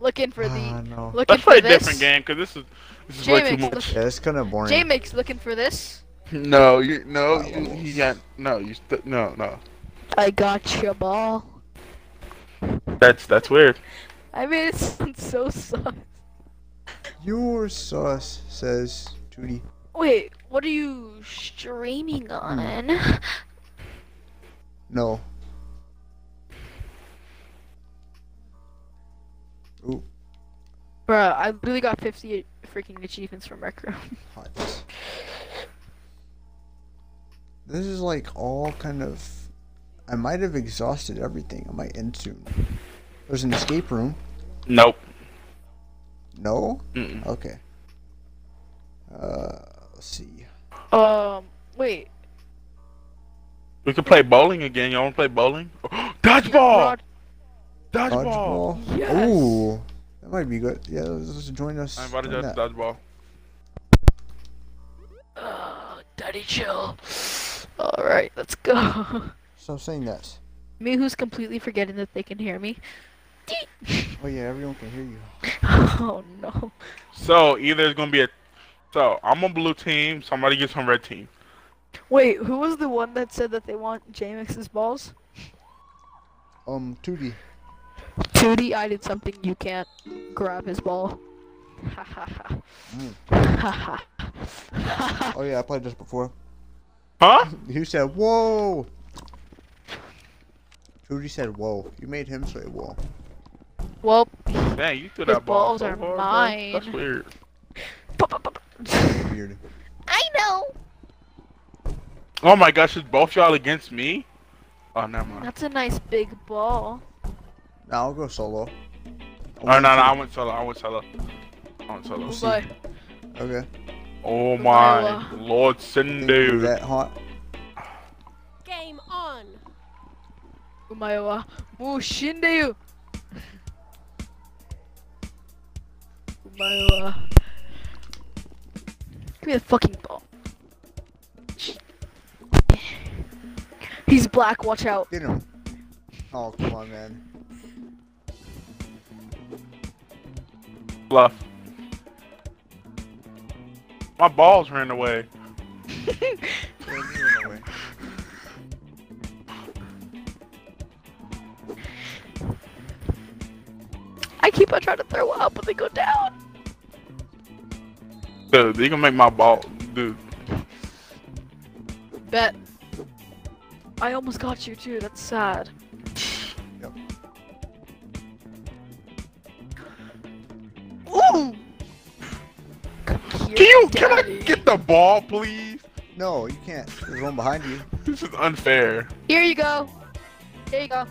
looking for the no. looking Let's for play a this. different game because this is this is way too much. look- Yeah, it's kind of boring. J-Mix looking for this. No, you no, Ah, you, you got no, you st- no, no. I got your ball. That's that's weird. I mean, it sounds so sus. You're sus, says Tootie. Wait, what are you streaming on? No. Ooh, Bruh, I literally got 50 freaking achievements from Rec Room. hot. This is like all kind of. I might have exhausted everything. I might end soon. There's an escape room. Nope. No? Mm-mm. Okay. Uh, let's see. Um, wait. We could play bowling again. Y'all want to play bowling? Dodgeball. Rod- Dodgeball. Dodgeball. Yes. Ooh, that might be good. Yeah, let's, let's join us. I'm about to that. dodgeball. Uh, daddy chill. Alright, let's go. Stop saying that. me who's completely forgetting that they can hear me. Oh yeah, everyone can hear you. Oh no. So either it's gonna be a. So I'm on blue team. Somebody gets on red team. Wait, who was the one that said that they want J-Mix's balls? Um, Tootie. Tootie, I did something you can't grab his ball. Ha ha ha. Ha ha. Ha ha. Oh yeah, I played this before. Huh? You said whoa. Tootie said whoa. You made him say whoa. Well, Dang, you threw His that ball balls so are hard, bro. That's weird. Weird. I know. Oh my gosh, is both y'all against me? Oh, never mind. That's a nice big ball. Nah, I'll go solo. Oh, no, no, I went solo. I went solo. I went solo. See. Okay. Oh my Iowa. Lord Think you're that hot? Game on. Umayowa. Mushindeyu. Umayowa. Give me the fucking ball. He's black, watch out. Get him. Oh come on, man. Bluff. My balls ran away. Get him away. I keep on trying to throw up, but they go down. Dude, you gonna make my ball, dude. Bet. I almost got you too, that's sad. You, can I get the ball, please? No, you can't. There's one behind you. This is unfair. Here you go. Here you go.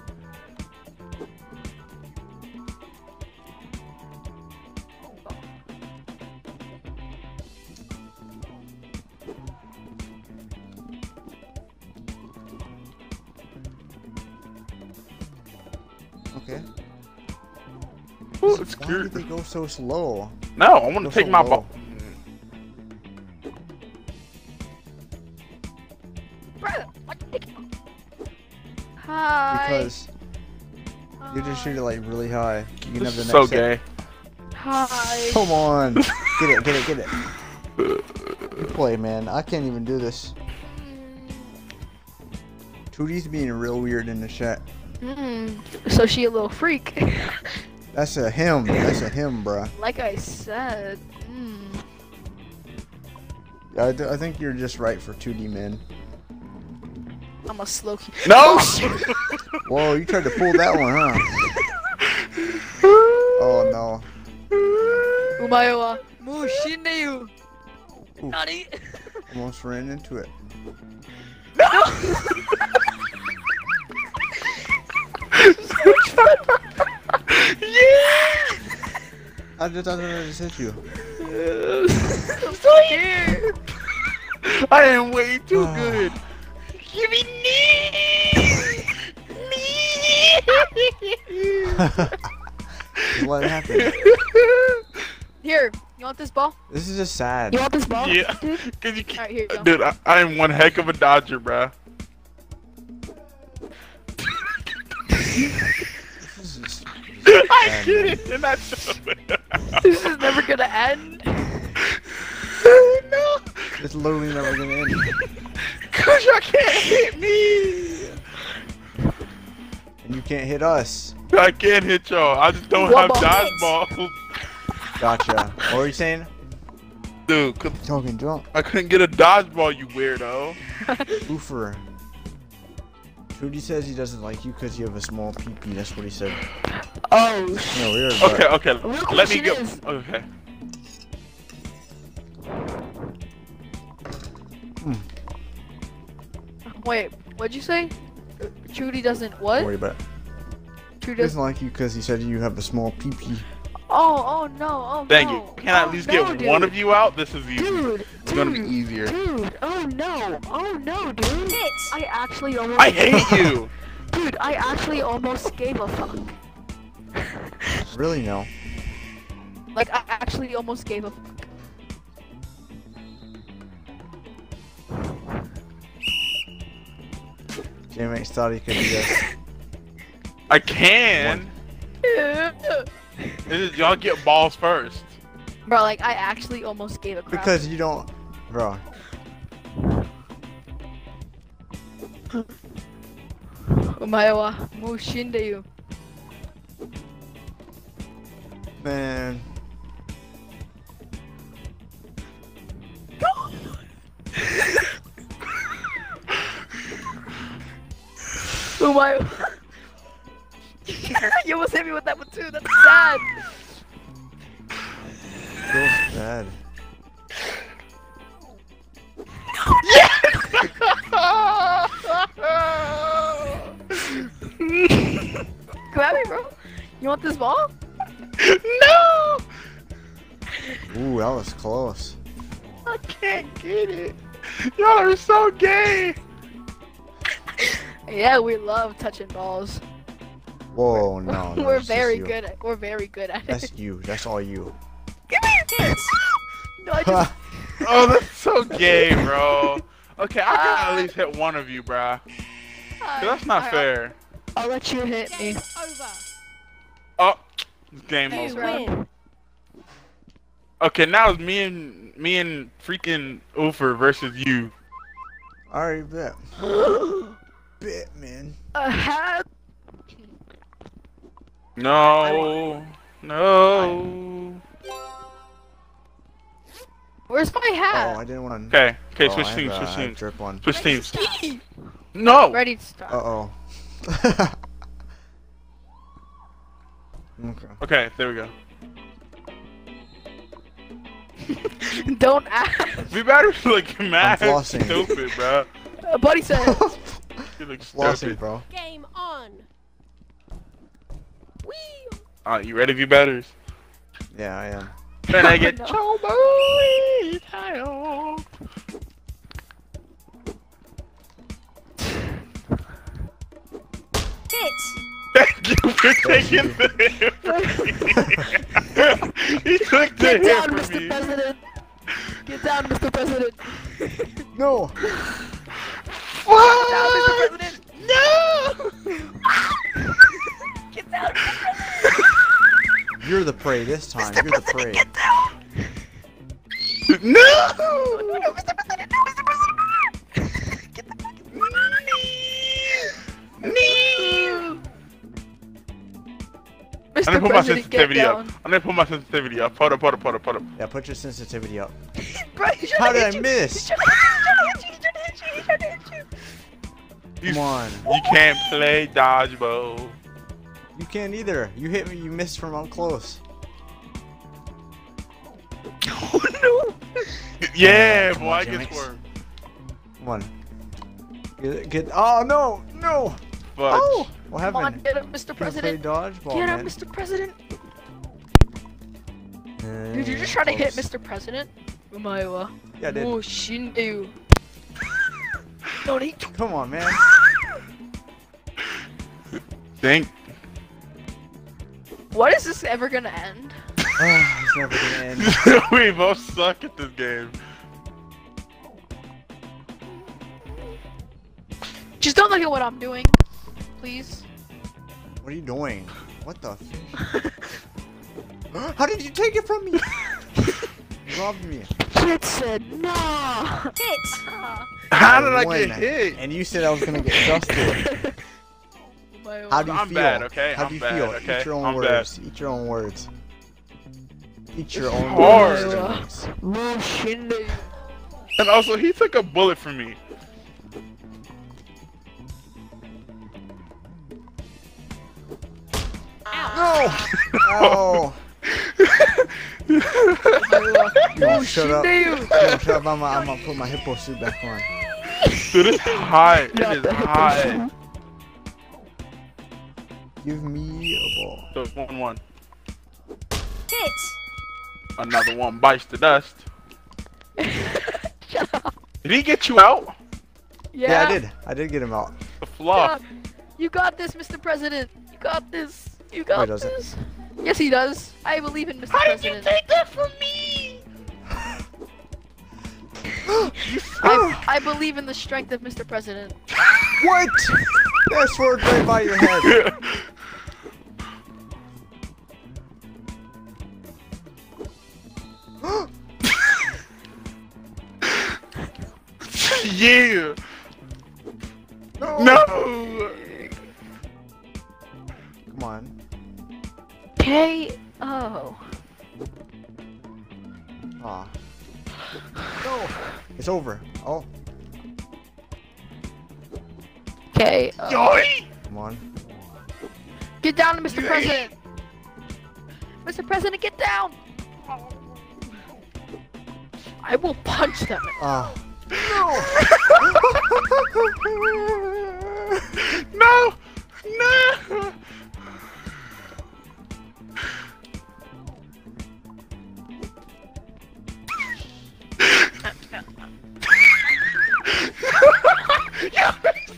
Okay. Ooh, it's Why cute. did they go so slow? No, I want to take so my ball. Shoot it like really high. You can This have the next so hit. gay. Hi. Come on. get it, get it, get it. You play, man. I can't even do this. Tootie's being real weird in the chat. Mm, so she a little freak. That's a him. That's a him, bruh. like I said. Mm. I, I think you're just right for 2D man. I'm a slow key. No! Whoa, you tried to pull that one, huh? Oh no. Umayowa. Mushineyu. Ooh. Nani? Almost ran into it. No! yeah! I just, I just hit you. I'm still here. I am way too Ah. good. Give me knee! What happened? Here, you want this ball? This is just sad. You want this ball? Yeah, Dude? cause you Alright, here you go. Dude, I, I am one heck of a dodger, bruh. This is just- I I get it, and that's This is never gonna end. no, It's literally never gonna end. Cause y'all can't hit me. And you can't hit us. I can't hit y'all. I just don't One have ball. dodgeball, Gotcha. what were you saying? Dude, Talking drunk. I couldn't get a dodgeball, you weirdo. Oofer. Trudy says he doesn't like you because you have a small peepee. That's what he said. Oh, No, weird. but- Okay, okay. Real Let me go. is- Okay. Wait, what'd you say? Trudy doesn't what? Don't what? worry about it. Trudy doesn't. doesn't like you because he said you have a small pee pee. Oh, oh no, oh Thank no. you. Can I oh, at least no, get dude. one of you out? This is easy. Dude, It's gonna be easier. Dude, oh no, oh no, dude. Hit. I actually almost. I hate you. Dude, I actually almost gave a fuck. Really, no. Like, I actually almost gave a fuck. JMX thought he could do this. I can. It's just y'all get balls first. Bro, like, I actually almost gave a crap. Because you don't. Bro. Omae wa mou shindeyu. Man. Omae wa. you almost hit me with that one too, that's sad. Feels bad. Grab me, bro. You want this ball? no, Ooh, that was close. I can't get it. Y'all are so gay. Yeah, we love touching balls. Whoa, no. no we're very good at we're very good at it. That's you. That's all you. Give me Hit. No, I just Oh, that's so gay, bro. Okay, I can Ah. at least hit one of you, bruh. 'Cause That's not I- fair. I'll let you hit me. Over. Oh, game You over. win. Okay, now it's me and me and freaking Ufer versus you. Alright, bet. Bet, man. A hat. No, no. Where's my hat? Oh, hat? I didn't want to. Okay, okay, oh, switch I have teams, a- switch I teams, Drip one. switch Ready teams. No. Ready to start. Uh oh. okay. Okay, there we go. Don't ask. We better look mad I'm flossing. stupid, bro. Uh, Buddy said. You look Flossing, bro. Game on. Wee. Alright, you ready, V batteries? Yeah, I am. Then I get No. Chobo. Hit. Thank you for taking the hit for me. he took the Get hit down, for Mr. me. President. Get down, Mr. President. No! Get down, Mr. President. No! Get down, Mr. President. You're the prey this time. You're the prey. Get down. No! No, Mr. President. No, Mr. President. Get the fuck No! I'm gonna put my President, get sensitivity up. I'm gonna put my sensitivity up. Hold up, hold up, hold up, hold up. Yeah, put your sensitivity up. Bro, How did I you. miss? You. You. You. You. You, Come on. you can't play dodgeball. You can't either. You hit me. You missed from up close. Oh no. Yeah, Come boy, on, I get Jimmix. swerved. Come on. Get, get. Oh no! No! Fudge. Oh! What Come on, happened? get him, Mr. Could've President. played dodgeball, Get man. Mr. President. Uh, Dude, you're just trying to hit. Mr. President. Omae wa Yeah, I did. mou shindeyu. No need to. Come on, man. Think. What is this ever gonna end? Oh, it's never gonna end. we both suck at this game. Just don't look at what I'm doing, please. What are you doing? What the? How did you take it from me? you robbed me. Kid said no. Hit. How did I won. get hit? And you said I was gonna get dusted. How do you I'm feel? bad, okay? How I'm do you bad, feel? okay? Eat your own I'm words. Eat your own words. Eat your own hard. words. No shindig. And also, he took a bullet from me. No! Oh! You shut up. You shut up. I'm gonna put my hippo suit back on. Dude, it's hot. It Not is hot. Give me a ball. So, one, one. Hit. Another one bites the dust. Shut up. Did he get you out? Yeah. Yeah, I did. I did get him out. The fluff. Yeah. You got this, Mr. President. You got this. You got oh, he this. Yes, he does. I believe in Mr. President. How did President. you take that from me? I, I believe in the strength of Mr. President. What? That's sword right by your head. yeah. No. No. Come on. K. Oh. No. It's over. Oh, Okay. Oh. Yoy. come on. Get down, Mr. Yeah. President. Mr. President, get down. I will punch them. Ah. No. No.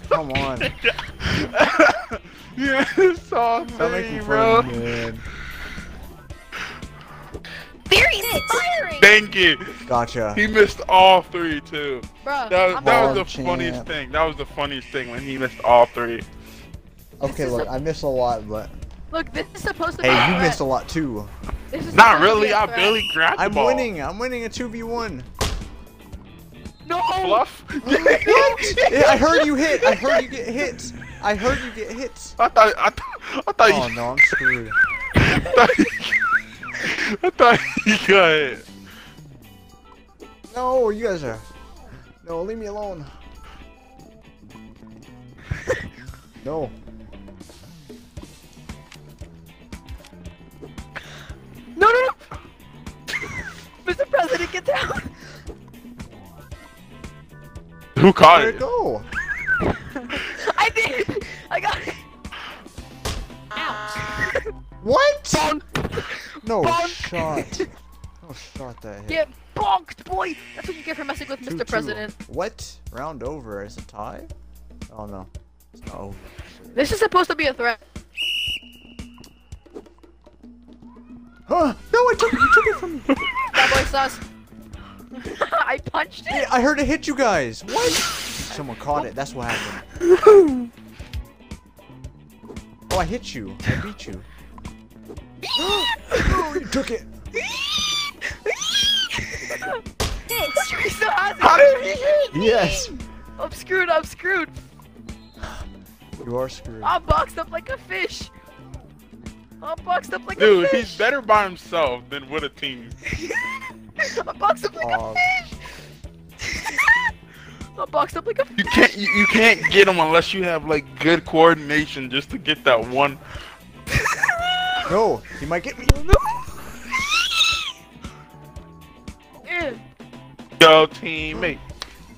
Come on. yeah, it's all Stop me, making bro. fun. Very firing. Thank you. Gotcha. He missed all three too. Bruh, That, I'm that was the champ. funniest thing. That was the funniest thing when he missed all three. Okay, look, a- I missed a lot, but Look, this is supposed to be hey, you threat. missed a lot too. This is Not supposed to be really. a I threat. barely grabbed the I'm ball. winning. I'm winning a two v one. No! Fluff. Yeah, I heard you hit. I heard you get hits. I heard you get hits. I thought. I thought. I thought. Oh you, no, I'm screwed. I thought. you- I thought you got it. No, you guys are. No, leave me alone. No. No, no, no! Mr. President, get down! Who caught Where'd it it? go? I did! I got it! Out. What? Bonk! No Bonk. shot. No shot that hit. Get bonked, boy! That's what you get for messing with Two, Mr. two. President. What? Round over. Is it tie? Oh no. It's not over. This is supposed to be a threat. Huh? No, I took you took it from me. That boy sus. I punched Hey, it! I heard it hit you guys. What? Someone caught it. That's what happened. Oh, I hit you. I beat you. oh, you took it. Hit. Still has How did he hit? me? Yes. I'm screwed, I'm screwed! You are screwed. I'm boxed up like a fish! I'm boxed up like Dude, a fish! Dude, he's better by himself than with a team. I'm boxed up like Aw. a fish! I'm boxed up like a fish! You can't. You, you can't get him unless you have like good coordination just to get that one. No, he might get me. Yeah, Go teammate.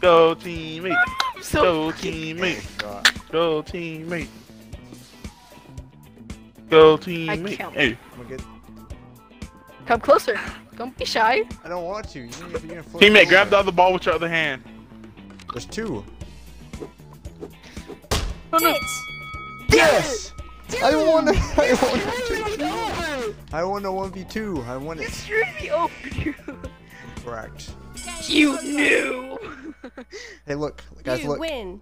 Go teammate. I'm so Go fucking- teammate. Oh God, Go teammate. Go teammate. Hey, I'm gonna get. Come closer. Don't be shy. I don't want to. You need to be in flip teammate, grab the other ball with your other hand. There's two. Oh, no, no. Hit. Yes. I won. I You won. screwed me over. I won a one v two. I won You it. screwed me over. You, Correct. you knew. Hey, look, guys, You look. win.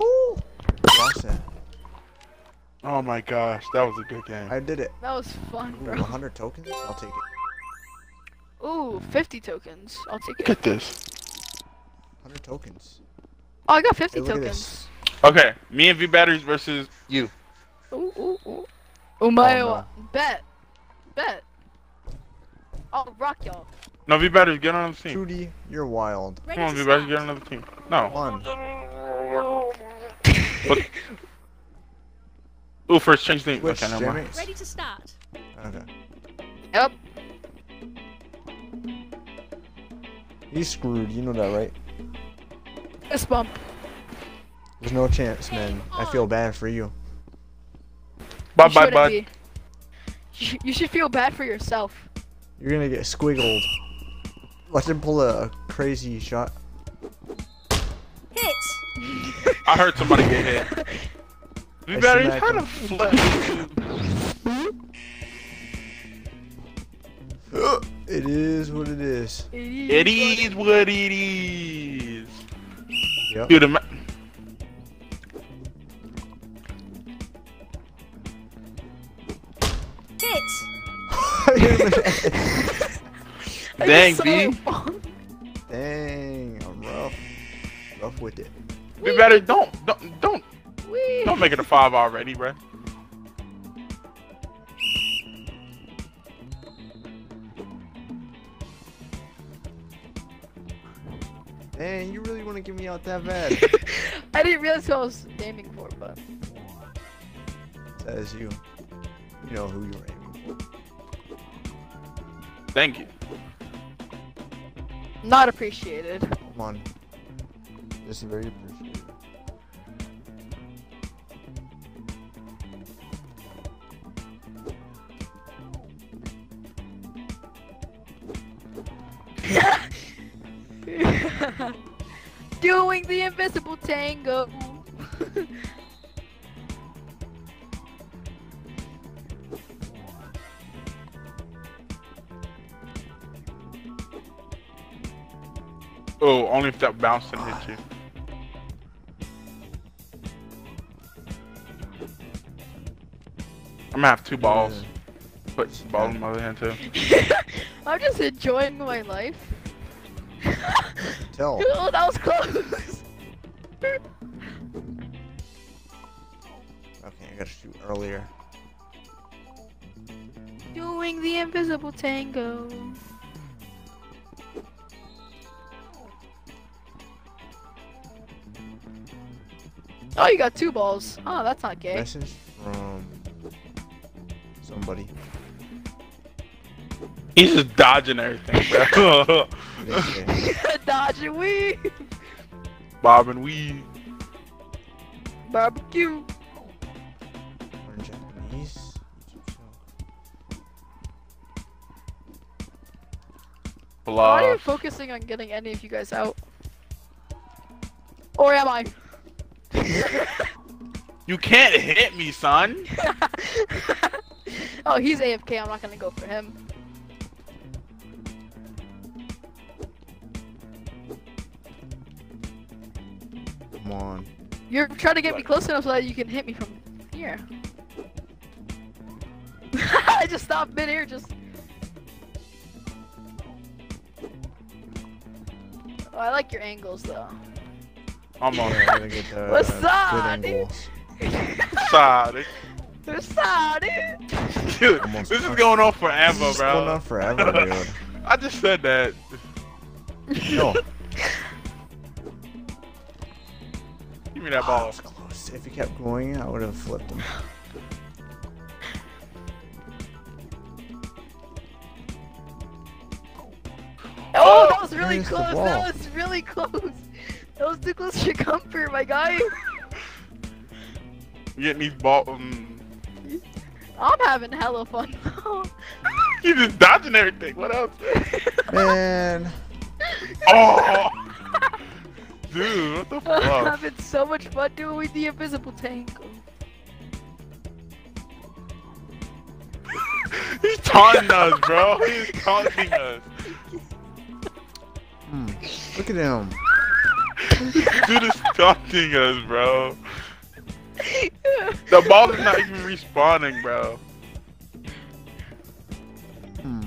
Ooh. Lost it. Oh my gosh, that was a good game. I did it. That was fun, Ooh, bro. 100 tokens? I'll take it. Ooh, 50 tokens. I'll take it. Look at this. 100 tokens. Oh, I got 50 Hey, look at tokens. this. Okay, me and V batteries versus you. Ooh, ooh, ooh. Umayo, no. bet. Bet. I'll rock y'all. No, V batteries, get on another team. Trudy, you're wild. Come on, V batteries, get on another team. No. One. Ooh, first change team. Switch, Okay, never mind. Jeremy. Ready to start. Okay. Yep. He's screwed, you know that, right? Fist bump. There's no chance, man. I feel bad for you. Bye You bye shouldn't bye. You You should feel bad for yourself. You're gonna get squiggled. Watch him pull a crazy shot. Hit. I heard somebody get hit. V I batteries smacked kind of flip. What it is. It is what it is. Yep. Dude, ima- Hit. dang, So- V. Dang, I'm rough. Rough with it. V better don't, don't, don't, Wee. don't make it a five already, bruh. Dang, you really want to get me out that bad? I didn't realize who I was aiming for, but that is you. You know who you're aiming for. Thank you. not appreciated. Come on. This is very the invisible tango. Oh, only if that bounced and hit you. I'm gonna have two balls. Put the ball in my other hand too. I'm just enjoying my life. Tell. oh, that was close. Okay, I gotta shoot earlier. Doing the invisible tango. Oh, you got two balls. Oh, that's not gay. Message from somebody. He's just dodging everything, bro. They say, Dodge and weave. Bob and weave. Barbecue. Learn Japanese. YouTube show. I'm not even focusing on getting any of you guys out. Or am I? You can't hit me, son. oh, he's AFK. I'm not gonna go for him. Come on. You're trying to get me close enough so that you can hit me from here. I just stopped mid-air, just... Oh, I like your angles, though. I'm on it. I gotta get the uh, What's good up, dude? angles. side. Dude, this is going on forever, This is bro. going on forever, dude. I just said that. No. Give me that Oh, ball. that was close. If he kept going, I would have flipped him. Oh, that was really Where's close. That was really close. That was too close to your comfort, my guy. Getting these balls. Mm. I'm having hella fun. You just dodging everything. What else? Man. Oh! Dude, what the I'm fuck? having so much fun doing with the invisible tango. He's taunting us, bro. He's taunting us. Hmm. Look at him. Dude is taunting us, bro. The ball is not even respawning, bro. Hmm.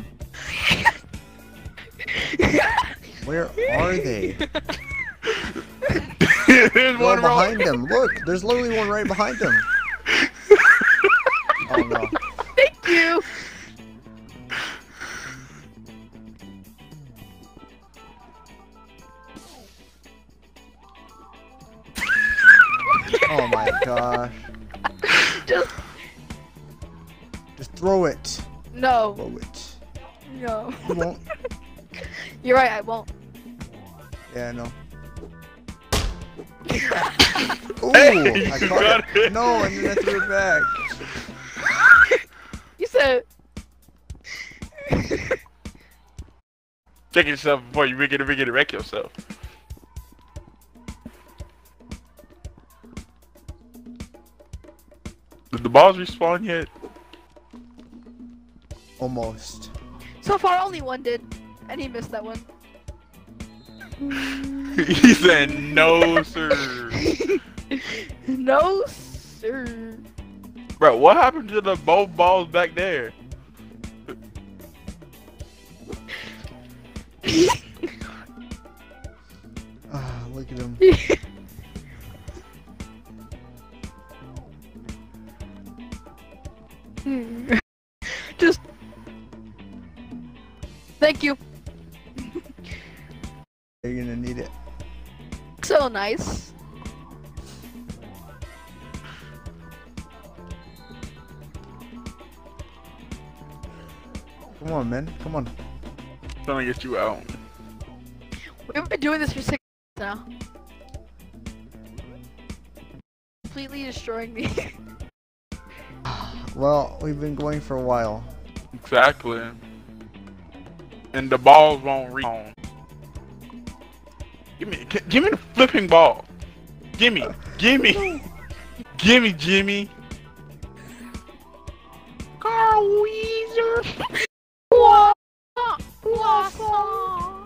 Where are they? There's one behind right. them. Look, there's literally one right behind them. Oh no. Thank you. Oh my gosh. Just Just throw it. no, Throw it. no. You won't. You're right. I won't. Yeah, I know. Ooh, Hey, I caught got it. it. No, and then I threw it back. You said. Check yourself before you rig it, rig it, wreck yourself. Did the balls respawn yet? Almost. So far, only one did, and he missed that one. he said no, sir. no, sir. Bro, what happened to the both balls back there? Ah, look at him. Just. Thank you. Nice. Come on, man. Come on. Trying to get you out. We've been doing this for six now. Completely destroying me. Well, we've been going for a while. Exactly. And the balls won't respawn. Give me, give me the flipping ball. Gimme, gimme, gimme, Jimmy. Carl Wheezer. Croissant. Croissant.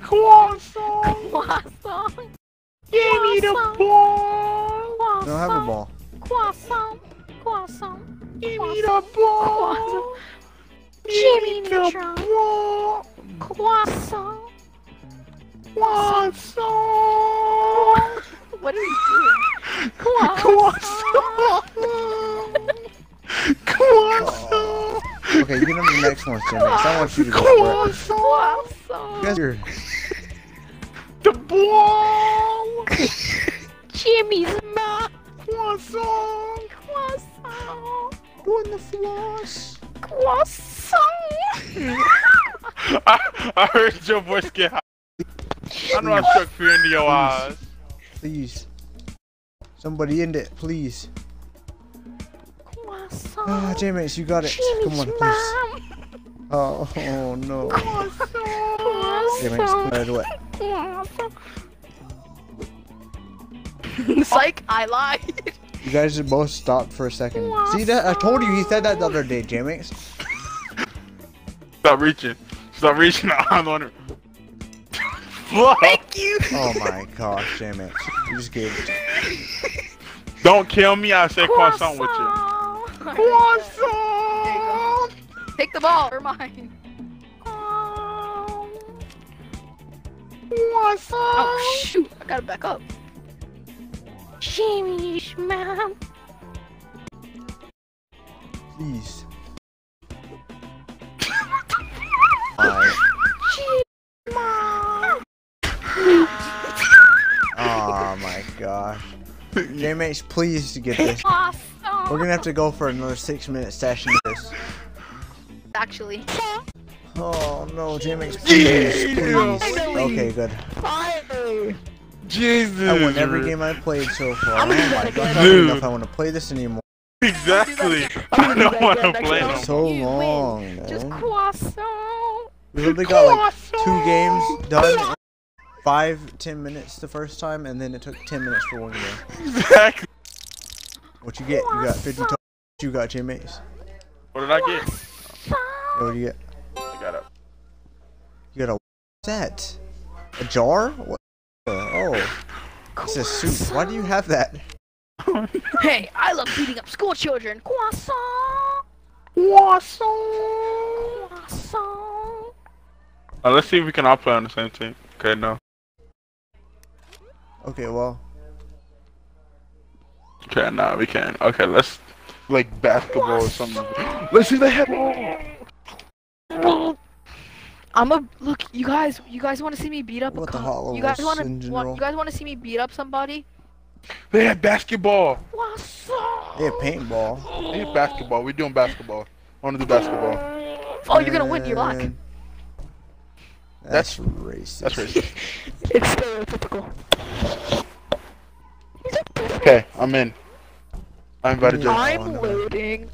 Croissant. Croissant. Give me the ball. I don't have a ball. Croissant. Croissant. Give me the ball. Jimmy Neutron. ball. Croissant. Croissant. What are you doing? Croissant. Croissant. Okay, you can have the next one, Jimmy. 'cause I want you to go for Croissant. You guys are. The ball. Jimmy's mouth. Croissant. Croissant. Doing the floss. Croissant. I, I heard your voice get high. I know I struck fear into your eyes. Please. Somebody end it, please. Croissant. Ah, J-Max, you got it. Come on, please. Oh, oh no. J-Max, put it away. Psych, I lied. You guys just both stopped for a second. See that? I told you he said that the other day, J-Max. Stop reaching. Stop reaching. I'm on it. Fuck you. Oh my gosh, J-Max. You just gave it. Don't kill me. I say croissant with you. Croissant. Take the ball. Or mine. Oh shoot! I gotta back up. Jimmy's mom. Please. J-Max, please get this. We're gonna have to go for another six minute session of this. Actually. Oh no, J-Max, please, please. Okay, good. Finally. Jesus. I won every game I played so far. I'm Oh gonna do my that god, I again. don't know if I want to play this anymore. Exactly. I'm I gonna do don't that want to again next play round. no So You long, Just croissant. We literally got like two games done in five, ten minutes the first time, and then it took ten minutes for one game. Exactly. What you get? You got 50 total. You got, J-Max? What did I get? What do you get? I got up. You got a set. A jar? What? the- Oh. It's a soup. Why do you have that? Hey, I love beating up school children. Croissant. Croissant. Croissant. Uh, let's see if we can all play on the same team. Okay, no. Okay, well, Okay, no, we can't. Okay, let's like basketball or something. Let's see the head. I'm a look. You guys, you guys want to see me beat up a What the cop? You guys want to? Want, roll? you guys want to see me beat up somebody? They had basketball. Croissant. they have paintball. They had basketball. We're doing basketball. I want to do basketball. Oh, you're gonna win. You're luck. Man. That's racist. That's racist. It's stereotypical. Okay, I'm in. I invited Yeah. you. I'm no. loading.